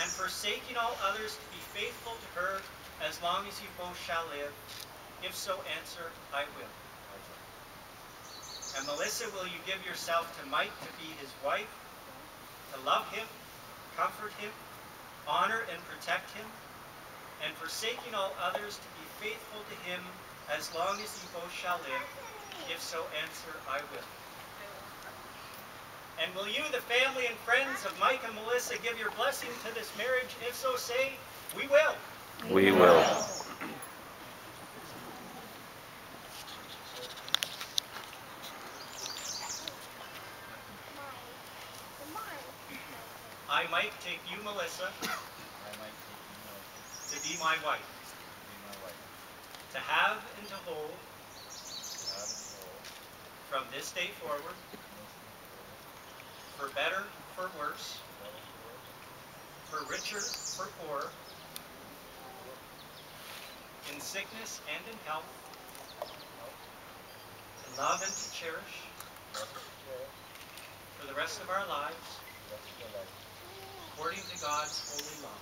and forsaking all others to be faithful to her as long as you both shall live? If so, answer, I will. And Melissa, will you give yourself to Mike to be his wife, to love him, comfort him, honor and protect him, and forsaking all others to be faithful to him as long as you both shall live? If so, answer, I will. And will you, the family and friends of Mike and Melissa, give your blessing to this marriage? If so, say, we will. We will. I, Mike, take you, Melissa, I Mike take you Melissa, to be my wife, to be my wife, to have and to hold to have and hold, from this day forward, from this day forward, for better, for worse, for richer, for poorer, in sickness and in health, to love and to cherish for the rest of our lives, according to God's holy law.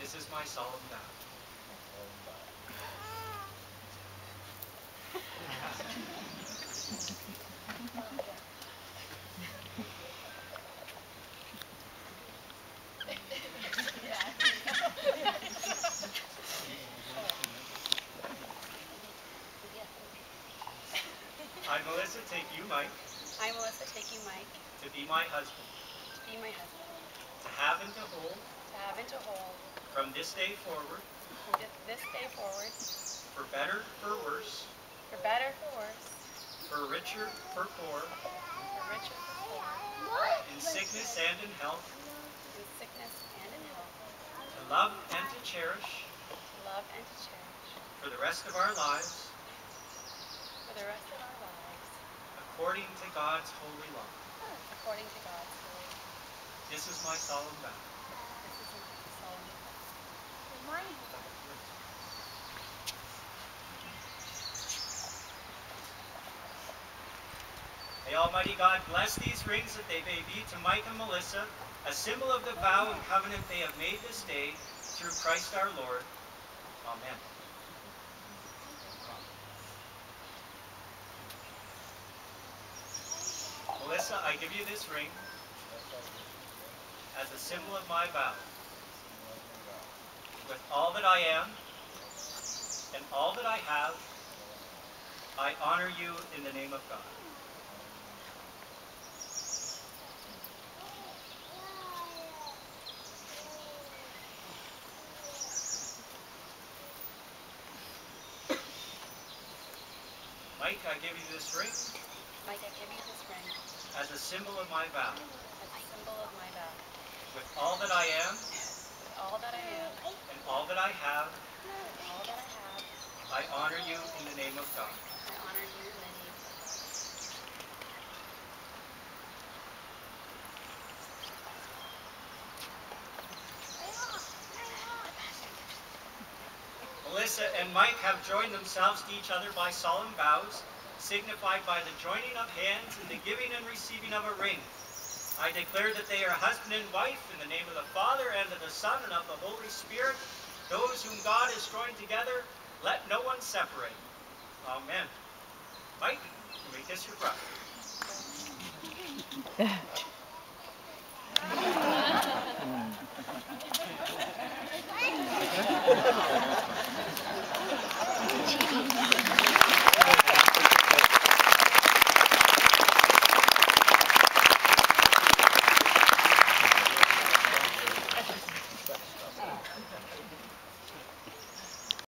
This is my solemn vow. I, Melissa, take you, Mike, I, Melissa, take you, Mike, to be my husband, to be my husband, to have and to hold. To have and to hold. From this day forward, from this day forward, for better, for worse, for better, for worse, for richer, for poor, for richer, for poor, in sickness and in health, in sickness and in health, to love and to cherish. To love and to cherish, for the rest of our lives, for the rest of our lives, according to God's holy law. according to God's will. This is my solemn vow. This is my solemn vow. May Almighty God bless these rings that they may be to Mike and Melissa, a symbol of the vow and covenant they have made this day through Christ our Lord. Amen. Melissa, I give you this ring as a symbol of my vow. With all that I am and all that I have, I honor you in the name of God. Mike, I give you this ring Mike, I give you this ring as a symbol of my vow. as a symbol of my vow. With all that I am With all that I am and all that I have, and all that I have, I honor you in the name of God. I honor you in the name of God. Melissa and Mike have joined themselves to each other by solemn vows, signified by the joining of hands and the giving and receiving of a ring. I declare that they are husband and wife in the name of the Father and of the Son and of the Holy Spirit. Those whom God has joined together, let no one separate. Amen. Mike, you may kiss your brother.